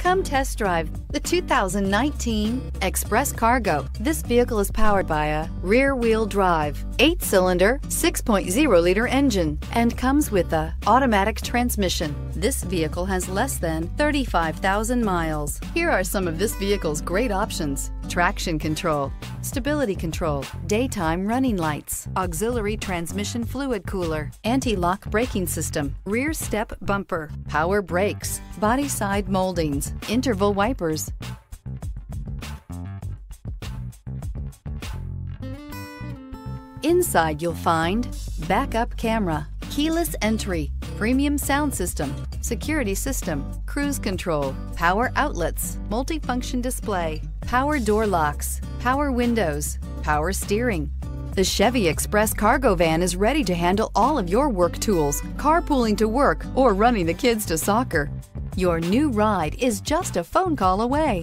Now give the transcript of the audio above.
Come test drive the 2019 Express Cargo. This vehicle is powered by a rear wheel drive, 8 cylinder, 6.0 liter engine, and comes with a automatic transmission. This vehicle has less than 35,000 miles. Here are some of this vehicle's great options traction control, stability control, daytime running lights, auxiliary transmission fluid cooler, anti lock braking system, rear step bumper, power brakes, body side moldings, interval wipers. Inside you'll find backup camera, keyless entry, premium sound system, security system, cruise control, power outlets, multifunction display, power door locks, power windows, power steering. The Chevy Express cargo van is ready to handle all of your work tools, carpooling to work, or running the kids to soccer. Your new ride is just a phone call away.